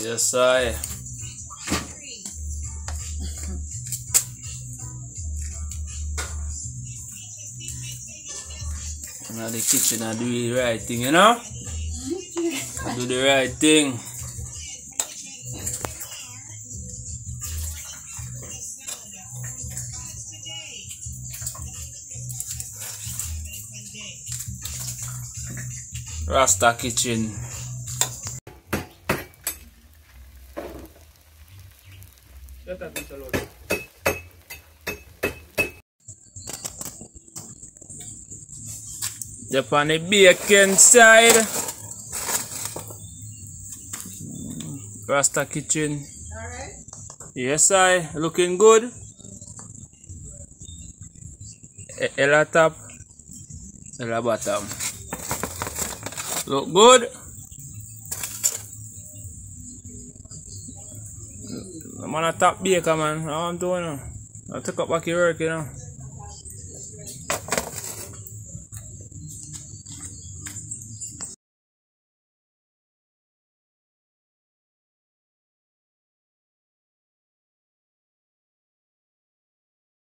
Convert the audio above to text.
Yes, I. Now the kitchen I do the right thing, you know? I do the right thing. Rasta Kitchen. Up on the side. Rasta Kitchen. Alright. Yes, I. Looking good. Ella top. Ella bottom. Look good. I'm on a top baker, man. I'm doing know. I'll take up back your work, you know.